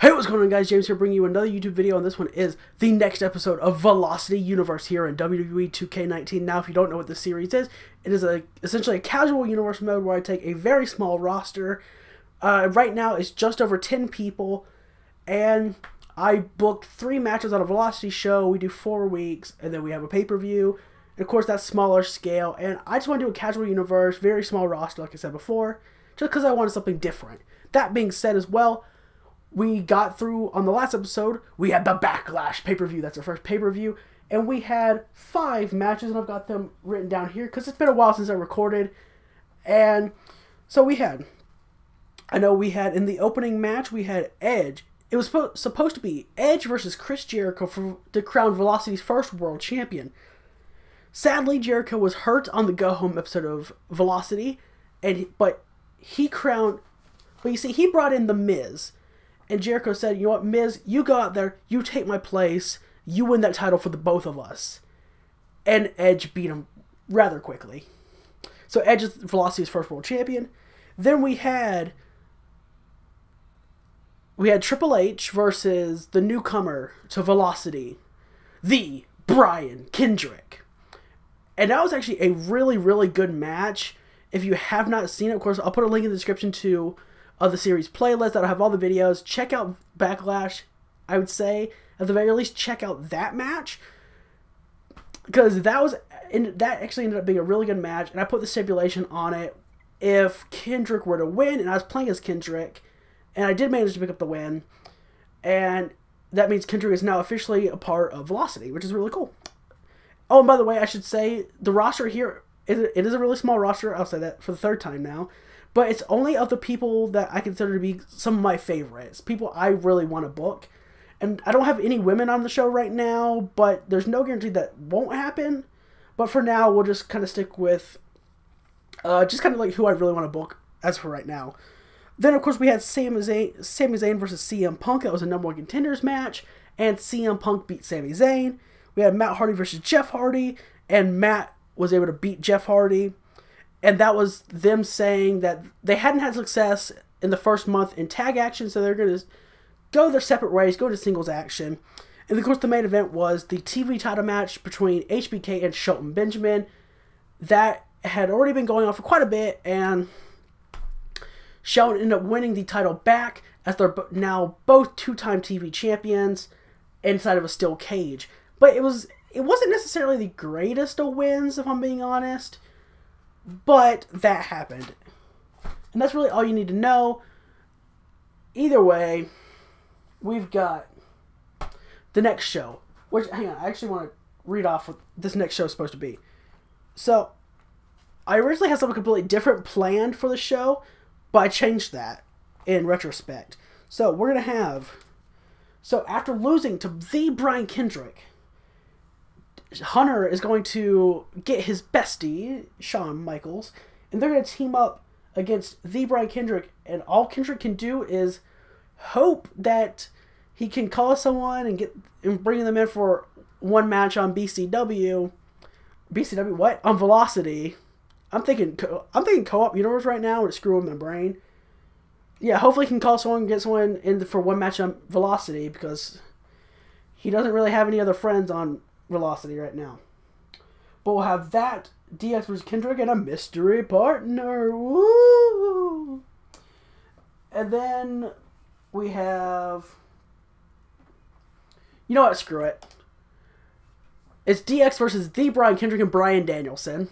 Hey, what's going on guys? James here bringing you another YouTube video and this one is the next episode of Velocity Universe here in WWE 2K19. Now, if you don't know what this series is, it is a essentially a casual universe mode where I take a very small roster. Uh, right now, it's just over 10 people and I booked three matches on a Velocity show. We do four weeks and then we have a pay-per-view. Of course, that's smaller scale and I just want to do a casual universe, very small roster like I said before, just because I wanted something different. That being said as well, we got through on the last episode. We had the Backlash pay per view. That's our first pay per view. And we had five matches, and I've got them written down here because it's been a while since I recorded. And so we had, I know we had in the opening match, we had Edge. It was supposed to be Edge versus Chris Jericho for to crown Velocity's first world champion. Sadly, Jericho was hurt on the go home episode of Velocity, and but he crowned. But you see, he brought in the Miz and Jericho said, "You know what, Miz? You go out there, you take my place, you win that title for the both of us." And Edge beat him rather quickly. So Edge is Velocity's first world champion. Then we had we had Triple H versus the newcomer to Velocity, the Brian Kendrick. And that was actually a really, really good match. If you have not seen it, of course, I'll put a link in the description to of the series playlist that'll have all the videos. Check out Backlash. I would say at the very least check out that match because that was and that actually ended up being a really good match. And I put the stipulation on it if Kendrick were to win, and I was playing as Kendrick, and I did manage to pick up the win, and that means Kendrick is now officially a part of Velocity, which is really cool. Oh, and by the way, I should say the roster here it is a really small roster. I'll say that for the third time now but it's only of the people that I consider to be some of my favorites, people I really want to book. And I don't have any women on the show right now, but there's no guarantee that won't happen. But for now, we'll just kind of stick with uh, just kind of like who I really want to book as for right now. Then, of course, we had Sami Zayn, Sami Zayn versus CM Punk. That was a number one contenders match, and CM Punk beat Sami Zayn. We had Matt Hardy versus Jeff Hardy, and Matt was able to beat Jeff Hardy and that was them saying that they hadn't had success in the first month in tag action, so they're going to go their separate ways, go to singles action. And of course, the main event was the TV title match between HBK and Shelton Benjamin. That had already been going on for quite a bit, and Shelton ended up winning the title back as they're now both two-time TV champions inside of a steel cage. But it was it wasn't necessarily the greatest of wins, if I'm being honest. But that happened. And that's really all you need to know. Either way, we've got the next show. Which, hang on, I actually want to read off what this next show is supposed to be. So, I originally had something completely different planned for the show, but I changed that in retrospect. So, we're going to have. So, after losing to the Brian Kendrick, Hunter is going to get his bestie, Shawn Michaels, and they're going to team up against the Brian Kendrick. And all Kendrick can do is hope that he can call someone and get and bring them in for one match on BCW. BCW what on Velocity? I'm thinking I'm thinking co-op universe right now and screwing my brain. Yeah, hopefully he can call someone and get someone in for one match on Velocity because he doesn't really have any other friends on velocity right now. But we'll have that DX versus Kendrick and a mystery partner. Woo! And then we have. You know what? Screw it. It's DX versus the Brian Kendrick and Bryan Danielson.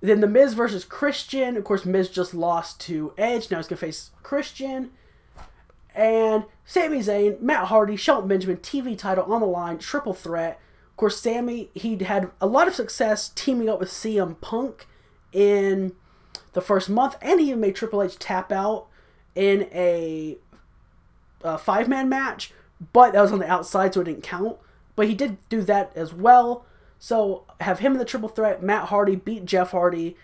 Then The Miz versus Christian. Of course, Miz just lost to Edge. Now he's going to face Christian. And Sami Zayn, Matt Hardy, Shelton Benjamin, TV title on the line, triple threat course, Sami, he had a lot of success teaming up with CM Punk in the first month, and he even made Triple H tap out in a, a five man match, but that was on the outside, so it didn't count. But he did do that as well. So have him in the triple threat. Matt Hardy beat Jeff Hardy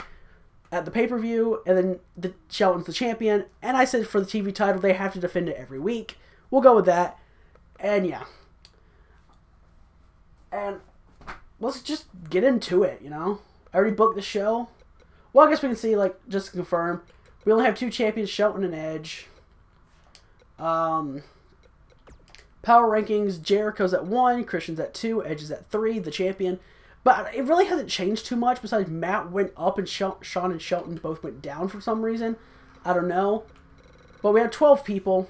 at the pay per view, and then the Shelton's the champion. And I said for the TV title, they have to defend it every week. We'll go with that. And yeah, and let's just get into it, you know? I already booked the show. Well, I guess we can see, like, just to confirm. We only have two champions, Shelton and Edge. Um, Power rankings: Jericho's at one, Christian's at two, Edge is at three, the champion. But it really hasn't changed too much. Besides, Matt went up and Shawn and Shelton both went down for some reason. I don't know. But we have 12 people.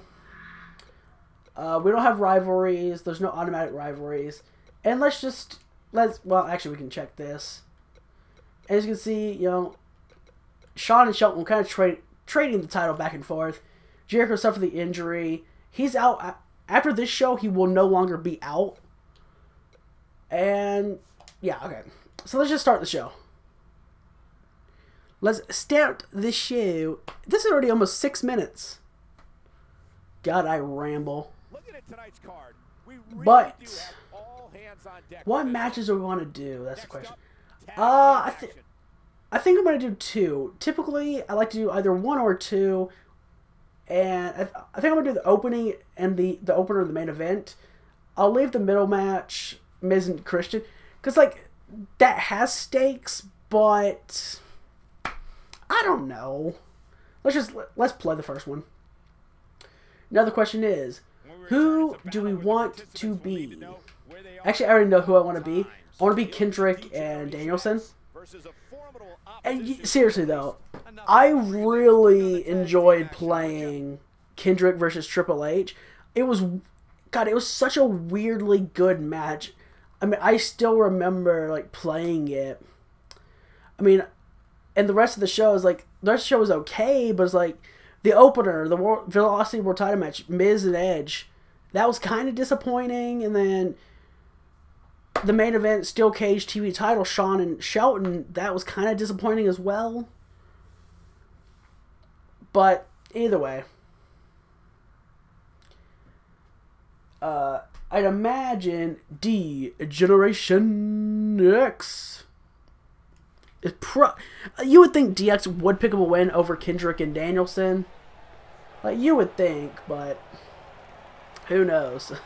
Uh, we don't have rivalries. There's no automatic rivalries. And let's just let's well, actually, we can check this. As you can see, you know, Shawn and Shelton kind of trade trading the title back and forth. Jericho suffered the injury. He's out after this show. He will no longer be out. And yeah, okay. So let's just start the show. Let's start the show. This is already almost six minutes. God, I ramble. Really but what matches do we want to do? That's the question. Uh, I think I think I'm gonna do two. Typically, I like to do either one or two, and I, th I think I'm gonna do the opening and the the opener of the main event. I'll leave the middle match, Miz and Christian, because like that has stakes, but I don't know. Let's just let's play the first one. Now the question is, who do we want to be? Actually, I already know who I want to be. I want to be Kendrick and Danielson. And seriously though, I really enjoyed playing Kendrick versus Triple H. It was, God, it was such a weirdly good match. I mean, I still remember like playing it. I mean, and the rest of the show is like the rest of the show was okay, but it's like the opener, the World, Velocity World Title match, Miz and Edge, that was kind of disappointing, and then the main event, Steel Cage TV title, Shawn and Shelton, that was kind of disappointing as well. But either way, uh, I'd imagine D Generation X is pro. You would think DX would pick up a win over Kendrick and Danielson. Like you would think, but who knows?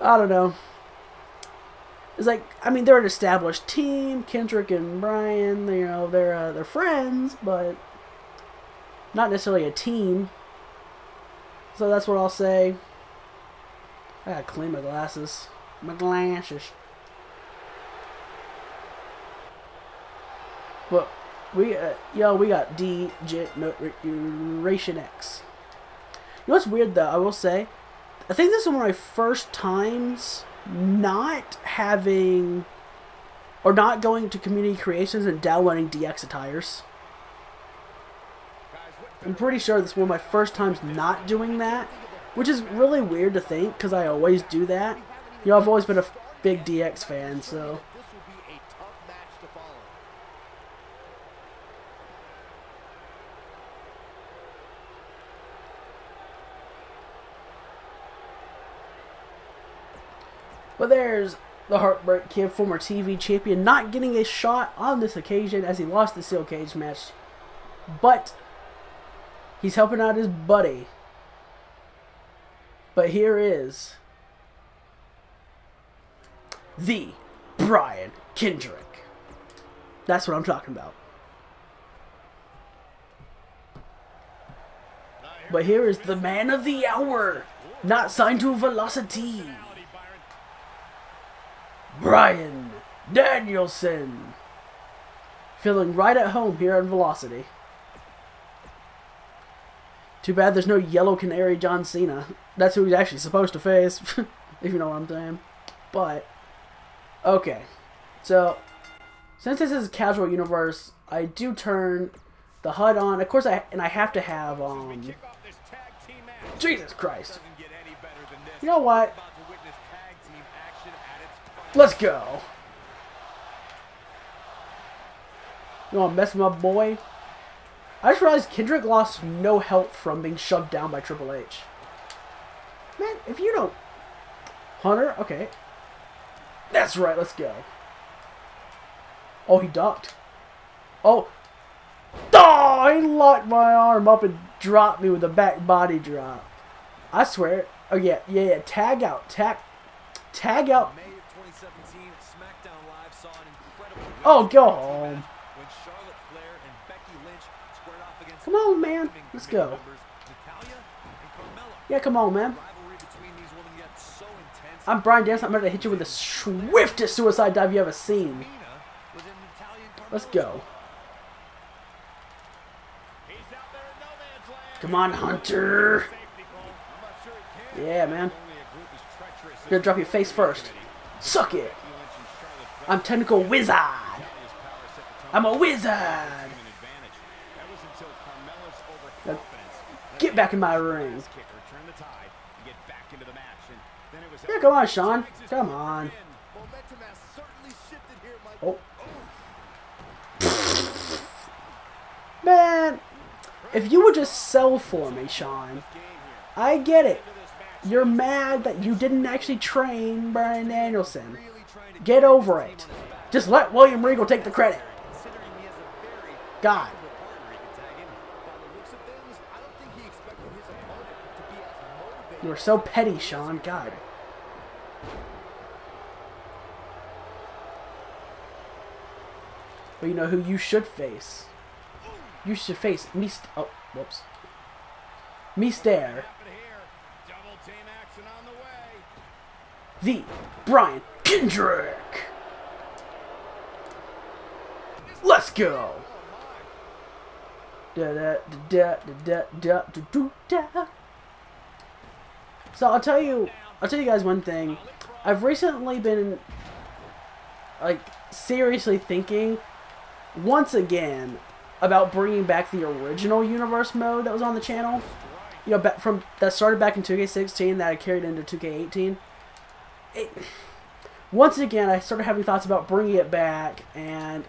I don't know. It's like I mean they're an established team. Kendrick and Brian, you know, they're uh, they're friends, but not necessarily a team. So that's what I'll say. I gotta clean my glasses. My glasses. But we, uh, yo, we got D Generation X. You know what's weird though? I will say, I think this is one of my first times not having or not going to community creations and downloading DX attires. I'm pretty sure this is one of my first times not doing that, which is really weird to think because I always do that. You know, I've always been a big DX fan, so. But there's the Heartbreak Kid, former TV champion, not getting a shot on this occasion as he lost the Steel Cage match. But he's helping out his buddy. But here is the Brian Kendrick. That's what I'm talking about. But here is the man of the hour, not signed to Velocity. Bryan Danielson. Feeling right at home here on Velocity. Too bad there's no yellow canary John Cena. That's who he's actually supposed to face, if you know what I'm saying. But, okay. So, since this is a casual universe, I do turn the HUD on. Of course, I and I have to have, um... Jesus Christ. You know what? Let's go. You want to mess with my boy? I just realized Kendrick lost no health from being shoved down by Triple H. Man, if you don't... Hunter? Okay. That's right, let's go. Oh, he ducked. Oh. Oh, he locked my arm up and dropped me with a back body drop. I swear. Oh, yeah, yeah, yeah. Tag out. Tag, tag out. Oh, go home. Come on, man. Let's go. Yeah, come on, man. I'm Bryan Danielson. I'm going to hit you with the swiftest suicide dive you ever seen. Let's go. Come on, Hunter. Yeah, man. You're Gonna drop your face first. Suck it. I'm technical wizard. I'm a wizard. Now, get back in my ring. Yeah, come on, Shawn. Come on. Oh. oh. Man, if you would just sell for me, Shawn, I get it. You're mad that you didn't actually train Bryan Danielson. Get over it. Just let William Regal take the credit. God. You are so petty, Shawn. God. But you know who you should face? You should face me. oh, whoops. Mister. The Brian Kendrick. Let's go. So I'll tell you, I'll tell you guys one thing. I've recently been like seriously thinking once again about bringing back the original universe mode that was on the channel. You know, from that started back in 2K16 that I carried into 2K18. It, once again, I started having thoughts about bringing it back, and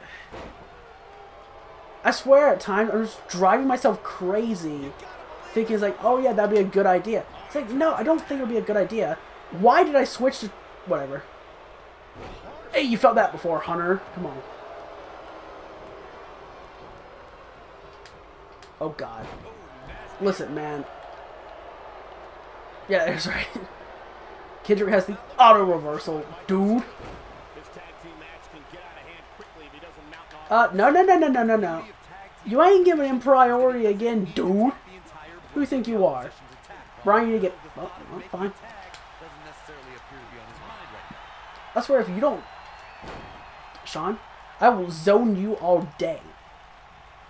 I swear at times I'm just driving myself crazy, thinking it's like, oh yeah, that'd be a good idea. It's like, no, I don't think it would be a good idea. Why did I switch to whatever? Hey, you felt that before, Hunter. Come on. Oh God. Listen, man. Yeah, that's right. Kendrick has the auto reversal, dude. Uh, no, no, no, no, no, no, no. You ain't giving him priority again, dude. Who think you are? Brian, you get... Oh, fine. I swear, if you don't... Shawn, I will zone you all day.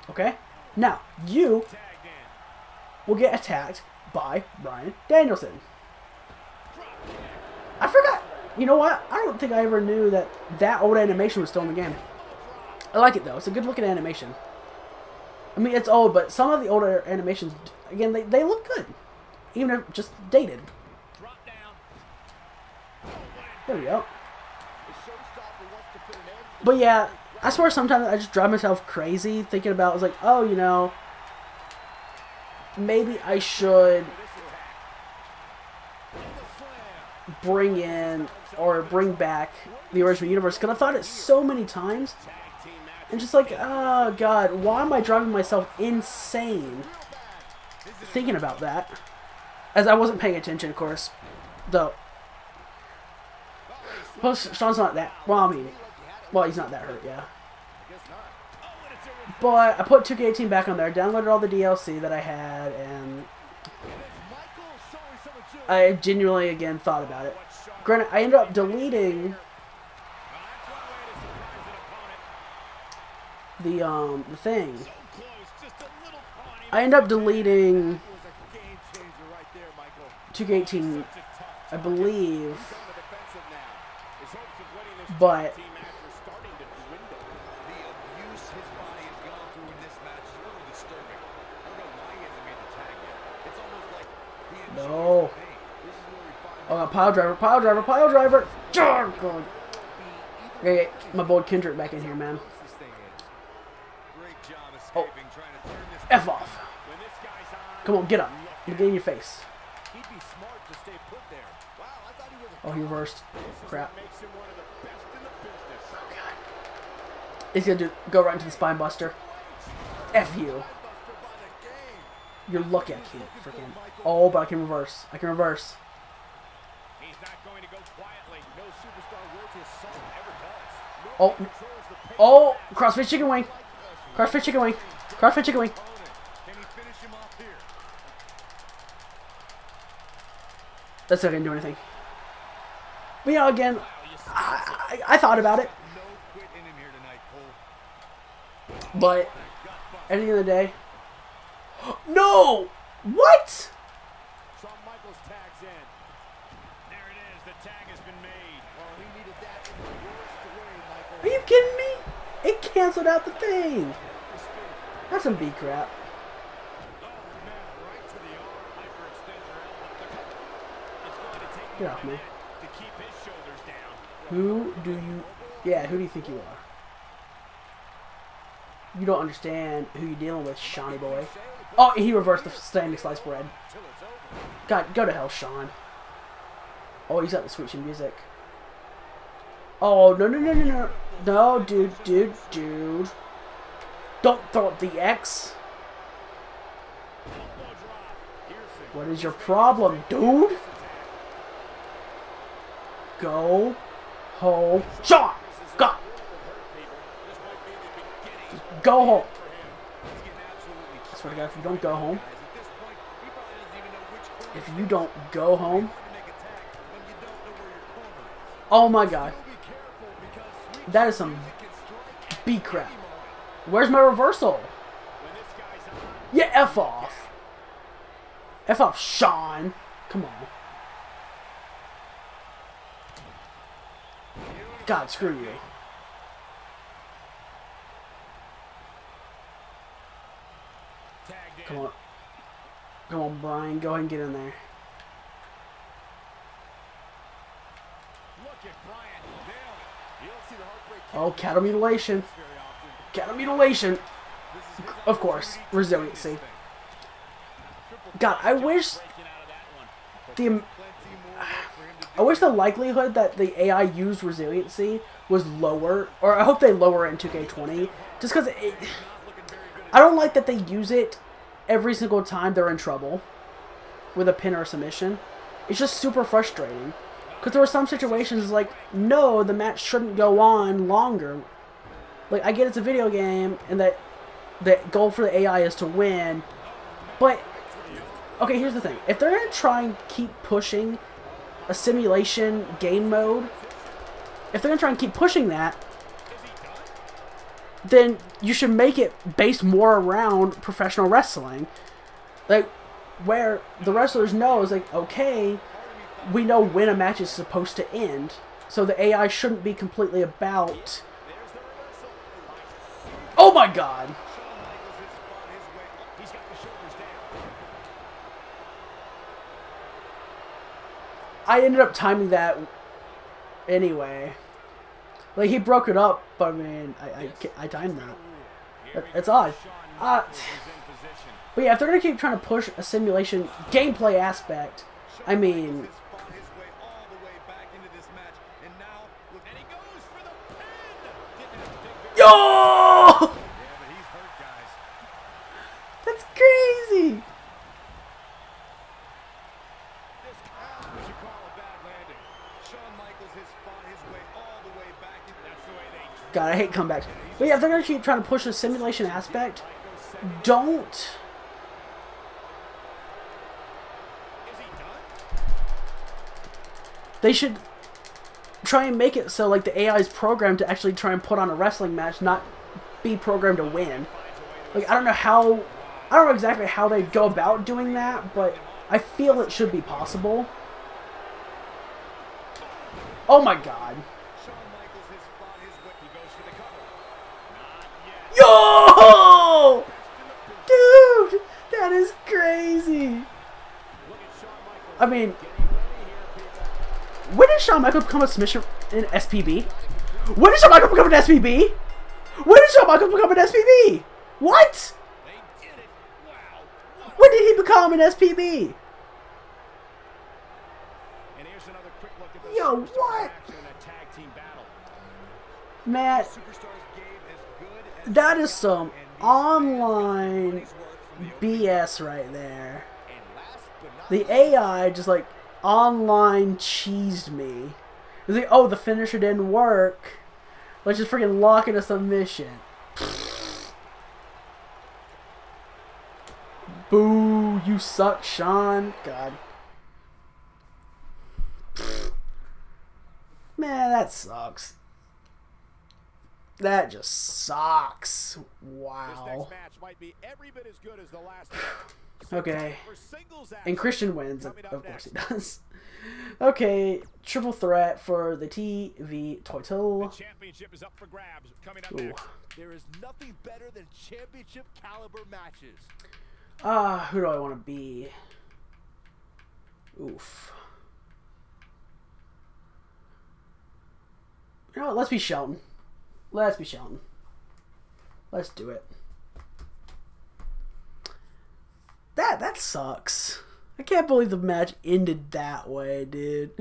Okay? Now, you will get attacked by Bryan Danielson. I forgot. You know what? I don't think I ever knew that that old animation was still in the game. I like it, though. It's a good looking animation. I mean, it's old, but some of the older animations, again, they, they look good. Even if just dated. There we go. But yeah, I swear sometimes I just drive myself crazy thinking about, I was like, oh, you know, maybe I should bring in or bring back the original universe because I thought it so many times and just like oh god why am I driving myself insane thinking about that? As I wasn't paying attention of course though. Plus Shawn's not that well I mean well he's not that hurt yeah. But I put 2K18 back on there downloaded all the DLC that I had and I genuinely again thought about it. Granted, I ended up deleting the um the thing. I ended up deleting 2K18, I believe, but no. Oh, pile driver, pile driver, pile driver. Oh, God. Okay, my boy Kendrick back in here, man. Oh. F off. Come on, get up. Get in your face. Oh, he reversed. Crap. Oh, God. He's going to go right into the spine buster. F you. You're lucky I can't freaking. Oh, but I can reverse. I can reverse. Oh. Oh, Crossface chicken wing. Crossface chicken wing. Crossface chicken wing. That's not gonna do anything. But, you know, again, I, I, I thought about it. No quit in him here tonight, Cole. But at the end of the day, no! What? Shawn Michaels tags in. There it is. The tag has been made. Well, he needed that in the worst way, Michael. Are you kidding me? It canceled out the thing. That's some B crap. Get off me. Who do you? Yeah, who do you think you are? You don't understand who you're dealing with, Shawnee boy. Oh, he reversed the standing slice bread. God, go to hell, Shawn. Oh, he's got the switching music. Oh, no, no, no, no, no. No, dude, dude, dude. Don't throw up the X. What is your problem, dude? Go home. Shawn! Go! Go home. I swear to God, if you don't go home, if you don't go home, oh my God. Be careful because sweet That is some B crap. Where's my reversal? Yeah, F off. F off, Shawn. Come on. God, screw you. Come on. Come on, Brian. Go ahead and get in there. Look at Brian nailed it. You don't see the heartbreak Oh, cattle mutilation. Cattle mutilation. Of course, resiliency. God, I wish the I wish the likelihood that the AI used resiliency was lower, or I hope they lower it in 2K20, just because. I don't like that they use it every single time they're in trouble with a pin or submission. It's just super frustrating. Because there were some situations like, no, the match shouldn't go on longer. Like, I get it's a video game and that the goal for the AI is to win, but okay, here's the thing: if they're gonna try and keep pushing a simulation game mode, if they're gonna try and keep pushing that, then you should make it based more around professional wrestling, like where the wrestlers know is like, okay, we know when a match is supposed to end, so the AI shouldn't be completely about. Oh my God! I ended up timing that anyway. Like he broke it up, but I mean, I I, I timed that. It- It's odd. Uh, but yeah, if they're gonna keep trying to push a simulation gameplay aspect, I mean, the way they. God, I hate comebacks. But yeah, if they're gonna keep trying to push the simulation aspect, don't. Is he done? They should try and make it so like the AI is programmed to actually try and put on a wrestling match, not be programmed to win. Like I don't know how, I don't know exactly how they go about doing that, but I feel it should be possible. Oh my god. Yo! Dude! That is crazy! I mean, when did Shawn Michaels become a submission in SPB? When did Shawn Michaels become an SPB? When did Shawn Michaels become an SPB? What? They did it. Wow. What? When did he become an SPB? And here's another quick look at the Yo, what? action in a tag team battle. Matt, Superstars gave as good as that is some online money's worth from the BS right there. And last but not The AI just like online cheesed me. It's like, oh, the finisher didn't work. Let's just freaking lock in a submission. Boo, you suck, Shawn. God. Man, that sucks. That just sucks. This Wow. Next match might be every bit as good as the last one. Okay. And Christian wins. Of of course he does. Okay, triple threat for the TV title. Championship is up for grabs. Coming up next. There is nothing better than championship caliber matches. Ah, who do I want to be? Oof. You know what? Let's be Shelton. Let's be Shelton. Let's do it. That that sucks. I can't believe the match ended that way, dude.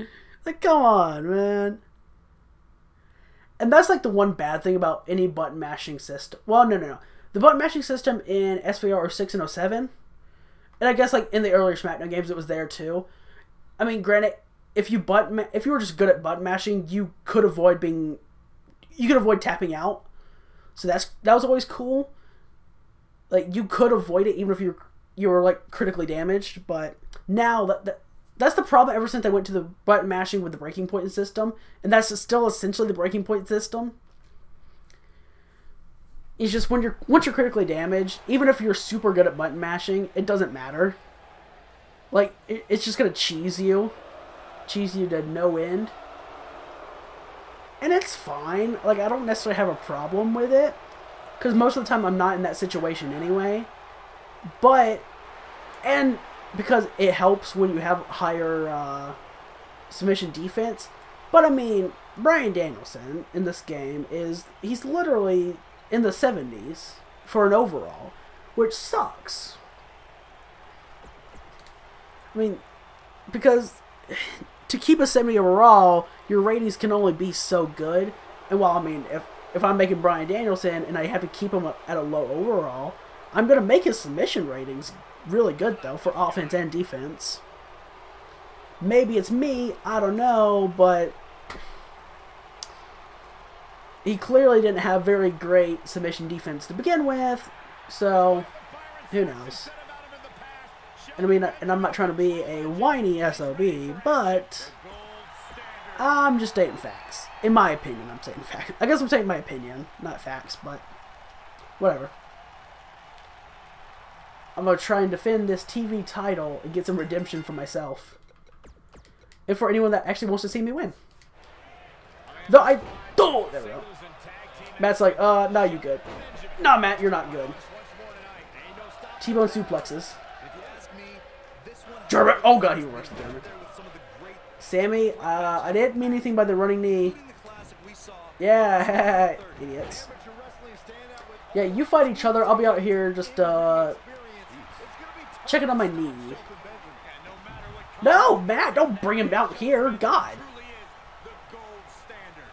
Like, come on, man. And that's like the one bad thing about any button mashing system. Well, no, no, no. The button mashing system in SVR 06 and 07, and I guess like in the earlier SmackDown games, it was there too. I mean, granted, if you button if you were just good at button mashing, you could avoid being, you could avoid tapping out. So that's that was always cool. Like you could avoid it even if you you were like critically damaged, but now that, that that's the problem ever since I went to the button mashing with the breaking point system, and that's still essentially the breaking point system. It's just when you're once you're critically damaged, even if you're super good at button mashing, it doesn't matter. Like it, it's just gonna cheese you, cheese you to no end, and it's fine. Like I don't necessarily have a problem with it, because most of the time I'm not in that situation anyway. But and because it helps when you have higher uh, submission defense. But I mean, Bryan Danielson in this game is he's literally in the 70s for an overall, which sucks. I mean, because to keep a 70 overall, your ratings can only be so good. And while I mean, if if I'm making Bryan Danielson and I have to keep him at a low overall, I'm gonna make his submission ratings really good though for offense and defense. Maybe it's me, I don't know, but he clearly didn't have very great submission defense to begin with, so who knows? And I mean, and I'm not trying to be a whiny SOB, but I'm just stating facts. In my opinion, I'm saying facts. I guess I'm saying my opinion, not facts, but whatever. I'm gonna try and defend this TV title and get some redemption for myself. And for anyone that actually wants to see me win. Though I oh, there we go. Matt's like, uh, no, you good. Nah, Matt, you're not good. T-bone suplexes. German. Oh god, he reversed the German. Sami, uh, I didn't mean anything by the running knee. Yeah, idiots. Yeah, you fight each other. I'll be out here just uh tough checking on my knee. no Matt, don't bring him out here. God.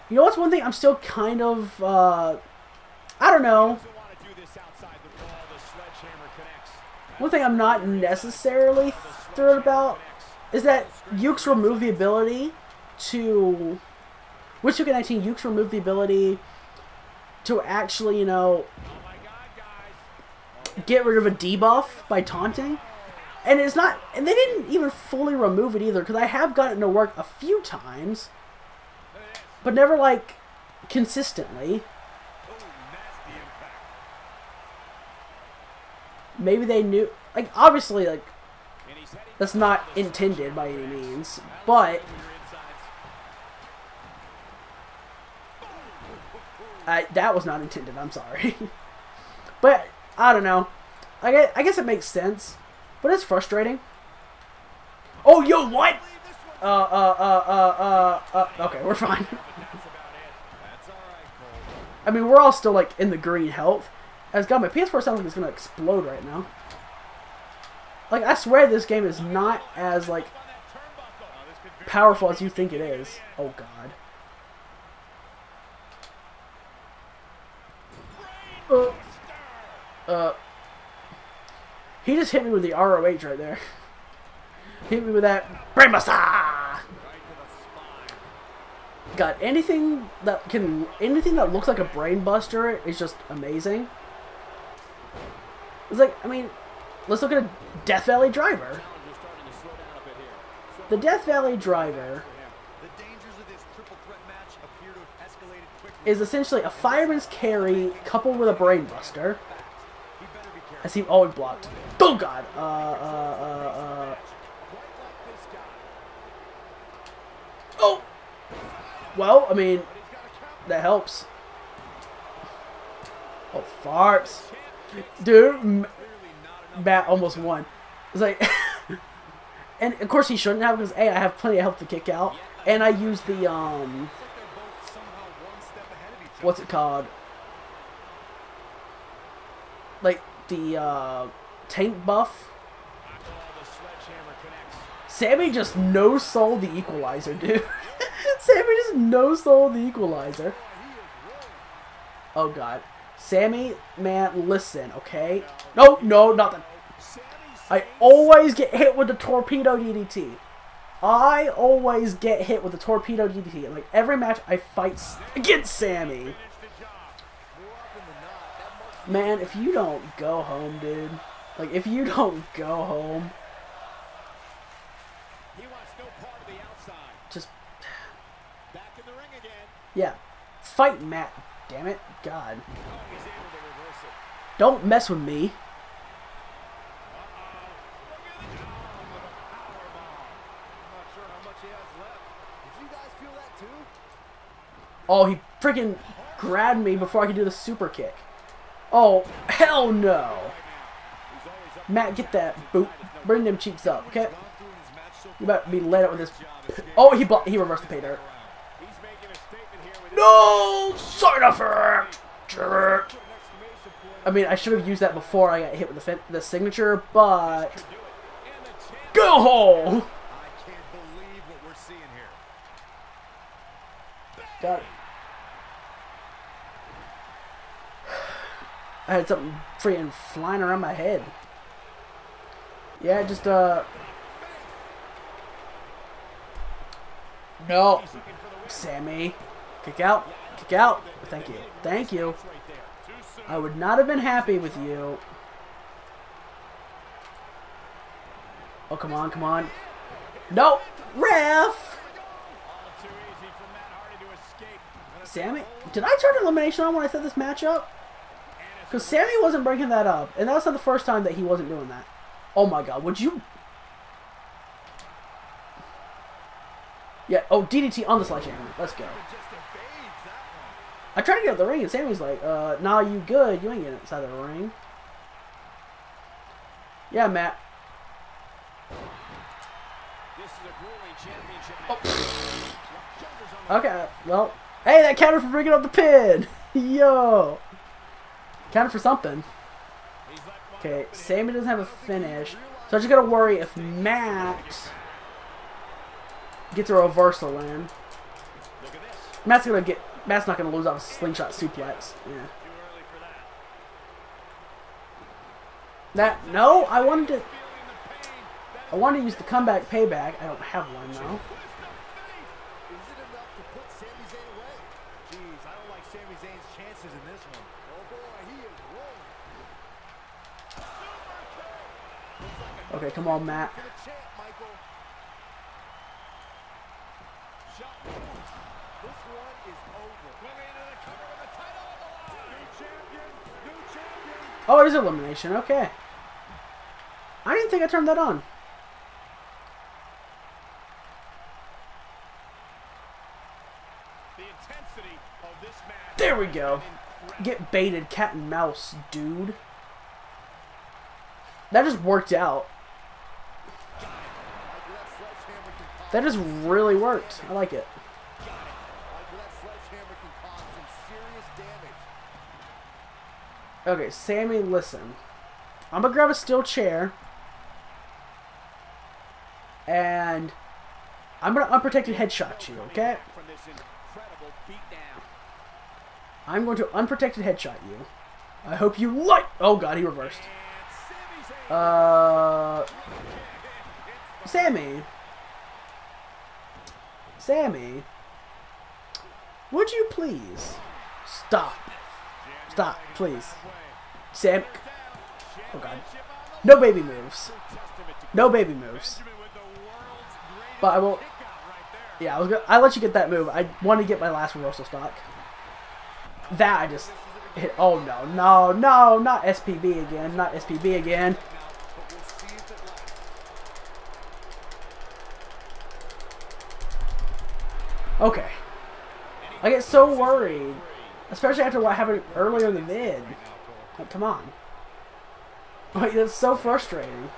You know what's one thing I'm still kind of uh I don't know. One thing I'm not necessarily thrilled about is that Yuke's removed the ability to with 2K19 Yuke's removed the ability to actually, you know, Oh my God, guys. Get rid of a debuff by taunting. And it's not, and they didn't even fully remove it either, because I have gotten to work a few times, but never like consistently. Maybe they knew, like, obviously, like, that's not intended by any means, but I, that was not intended, I'm sorry. but, I don't know. I guess, I guess it makes sense, but it's frustrating. Oh, yo, what? Uh, uh, uh, uh, uh, uh, okay, we're fine. I mean, we're all still, like, in the green health. As God, my PS4 sounds like it's gonna explode right now. Like, I swear this game is not as, like, powerful as you think it is. Oh, God. Uh, uh, he just hit me with the ROH right there. hit me with that Brainbuster! God, anything that can, anything that looks like a brainbuster is just amazing. It's like, I mean, let's look at a Death Valley Driver. The Death Valley Driver is essentially a fireman's carry coupled with a brainbuster. I see. Oh, he blocked. Oh God. Uh, uh, uh, uh. Oh. Well, I mean, that helps. Oh, farts. Dude, Matt almost won. It's like, and of course he shouldn't have because a I have plenty of health to kick out, and I use the um, what's it called? Like the uh, tank buff. Sami just no sold the equalizer, dude. Sami just no sold the equalizer. Oh god. Sami, man, listen, okay? No, no, not. I always get hit with the torpedo DDT. I always get hit with the torpedo DDT. Like every match I fight against Sami. Man, if you don't go home, dude. Like if you don't go home, He wants no part of the outside. just Back in the ring again. yeah. Fight Matt. Damn it. God. Oh, he's able to reverse it. Don't mess with me. Oh, I'm not sure how much he has left. Did you guys feel that too? Oh, he freaking grabbed me before I could do the super kick. Oh, hell no. Matt, get that boot. Bring them cheeks up, okay? You about to be let out with this. Oh, he blocked. He reversed the pay dirt. He's making a statement here with No side effect. Jerk. I mean, I should have used that before I got hit with the the signature, but go home. I can't believe what we're seeing here. Got it. I had something freaking flying around my head. Yeah, just uh. No, Sami, kick out, kick out. Thank you, thank you. I would not have been happy with you. Oh come on, come on. No, ref. Sami, did I turn elimination on when I set this match up? Because Sami wasn't breaking that up, and that was not the first time that he wasn't doing that. Oh my god, would you? Yeah, oh, DDT on the sledgehammer. Let's go. I tried to get out the ring, and Sami's like, uh, nah, you good. You ain't getting inside the ring. Yeah, Matt. Oh. Okay, well, hey, that counted for bringing up the pin. Yo. Counted for something. Okay, Sami doesn't have a finish, so I just gotta worry if Matt gets a reversal in. Matt's gonna get. Matt's not gonna lose off a slingshot suplex. Yeah. That no, I wanted to. I wanted to use the comeback payback. I don't have one though. Is it enough to put Sami Zayn away? Jeez, I don't like Sami Zayn's chances in this one. Oh boy, he is rolling. Okay, come on, Matt. For the champ, Michael. Shot. This one is over. Moving into the cover with the title on the line. New come on, Matt. Oh, it is elimination. Okay. I didn't think I turned that on. There we go. Get baited, cat and mouse, dude. That just worked out. Michael, that sledgehammer can cause, That just really worked. I like it. Okay, Sami, listen. I'm gonna grab a steel chair. And I'm gonna unprotected headshot you, okay? I'm going to unprotected headshot you. I hope you like. Oh god, he reversed. Uh, Sami. Sami. Would you please stop? Stop, please. Sam. Oh god. No baby moves. No baby moves. But I will. Yeah, I was. Gonna, I let you get that move. I wanted to get my last reversal stock. that I just hit. Oh no, no, no, not SPB again, not SPB again. Now, but we'll see if it lasts. Okay. I get so worried, especially after what happened earlier in the vid. Like, come on. Like, that's so frustrating.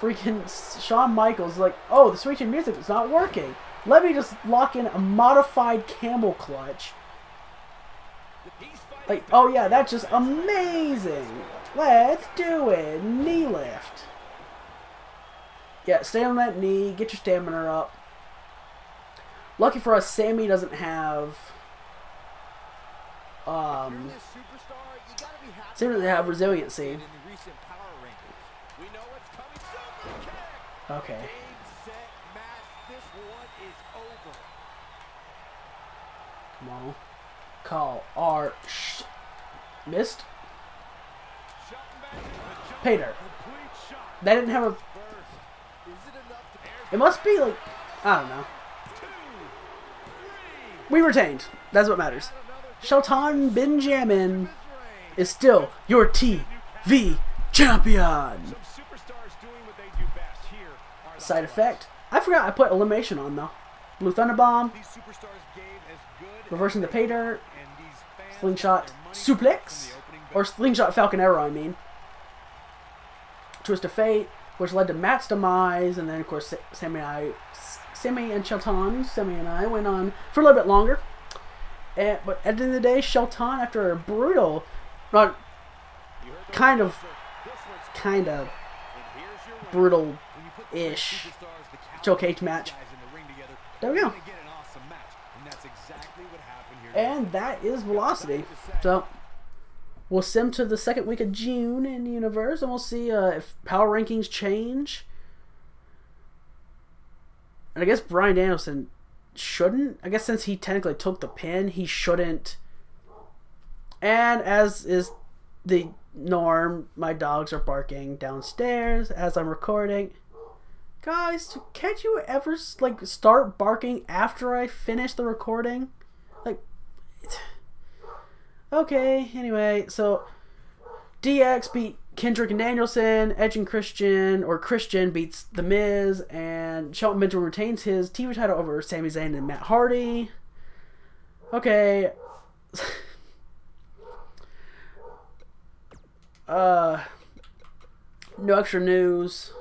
Freaking Shawn Michaels like, oh, the switching music is not working. Let me just lock in a modified camel clutch. Like, oh yeah, that's just amazing. Let's do it. Knee lift. Yeah, stay on that knee. Get your stamina up. Lucky for us, Sami doesn't have. Um, This superstar, you gotta be happy Sami doesn't have resiliency. in the recent power rankings. We know what's coming. Super kick. Okay. Game, set, match. This one is over. Come on. Call R. Sh- missed. Shelton Benjamin. Peter. Complete shot. They didn't have a. First, is it enough to It must be like. I don't know. We retained. That's what matters. Shelton Benjamin is still your TV champion. Side effect. I forgot I put elimination on though. Blue Thunder Bomb, reversing the and slingshot suplex, or slingshot Falcon Arrow. I mean. Twist of Fate, which led to Matt's demise, and then of course Sa- Sami and I, Sami and Shelton, Sami and I went on for a little bit longer. And, but at the end of the day, Shelton, after a brutal, the kind of, kind of and here's your winner. brutal When you put the ish superstars, the caliber showcase match. There we go. And that is Velocity. So we'll sim to the second week of June in the universe, and we'll see uh, if power rankings change. And I guess Bryan Danielson shouldn't. I guess since he technically took the pin, he shouldn't. And as is the norm, my dogs are barking downstairs as I'm recording. Guys, can't you ever like start barking after I finish the recording? Like Okay, anyway, so DX beat Kendrick and Danielson, Edge and Christian, or Christian beats The Miz, and Shelton Benjamin retains his TV title over Sami Zayn and Matt Hardy. Okay. uh, no extra news.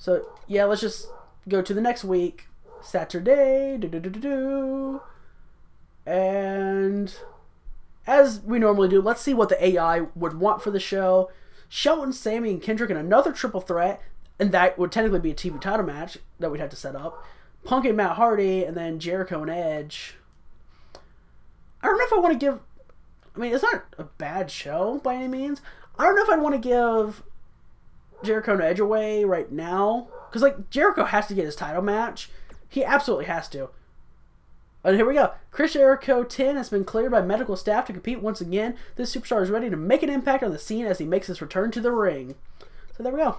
So, yeah, let's just go to the next week. Saturday. Do, do, do, do, do. And as we normally do, let's see what the AI would want for the show. Shelton, Sami, and Kendrick in another triple threat, and that would technically be a TV title match that we'd have to set up. Punk and Matt Hardy, and then Jericho and Edge. I don't know if I want to give. I mean, it's not a bad show by any means. I don't know if I'd want to give Jericho and Edge away right now. Because, like, Jericho has to get his title match. He absolutely has to. And here we go. Chris Jericho 10 has been cleared by medical staff to compete once again. This superstar is ready to make an impact on the scene as he makes his return to the ring. So there we go.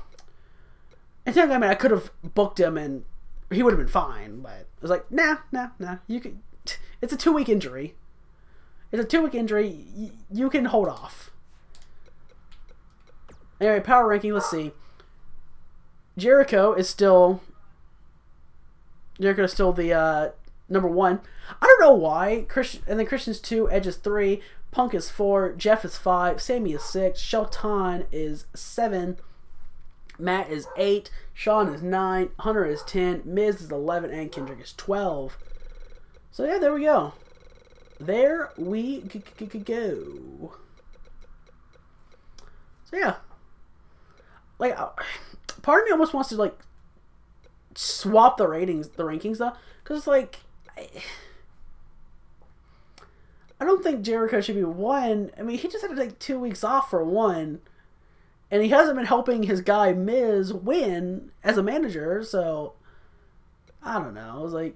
And technically, I mean, I could have booked him and he would have been fine, but I was like, nah, nah, nah. You can. It's a two week injury. It's a two week injury. Y- you can hold off. Anyway, power ranking. Let's see. Jericho is still. Jericho is still the uh, number one. I don't know why. Christian and then Christian's two, Edge is three, Punk is four, Jeff is five, Sami is six, Shelton is seven, Matt is eight, Shawn is nine, Hunter is ten, Miz is eleven, and Kendrick is twelve. So yeah, there we go. There we go. So yeah, like uh, part of me almost wants to like swap the ratings, the rankings though, because it's like. I, don't think Jericho should be one. I mean, he just had to take two weeks off for one, and he hasn't been helping his guy Miz win as a manager. So I don't know. I was like,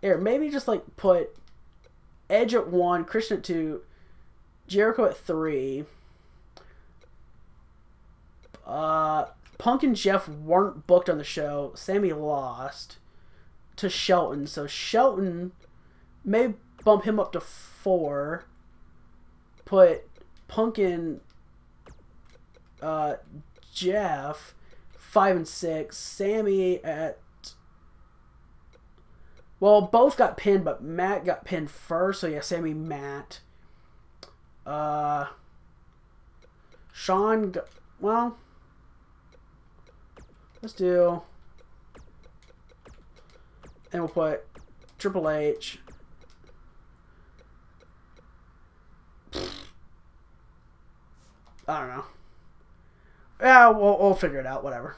here maybe just like put Edge at one, Christian at two, Jericho at three. Uh, Punk and Jeff weren't booked on the show. Sami lost to Shelton. So Shelton may bump him up to four. Put Punkin, uh, Jeff, five and six. Sami at. Well, both got pinned, but Matt got pinned first. So yeah, Sami, Matt. Uh. Shawn, well. Let's do. And we'll put Triple H. I don't know. Yeah, we'll, we'll figure it out. Whatever.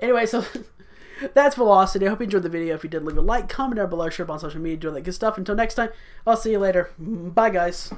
Anyway, so that's Velocity. I hope you enjoyed the video. If you did, leave a like, comment down below, share it on social media, do all that good stuff. Until next time, I'll see you later. Bye, guys.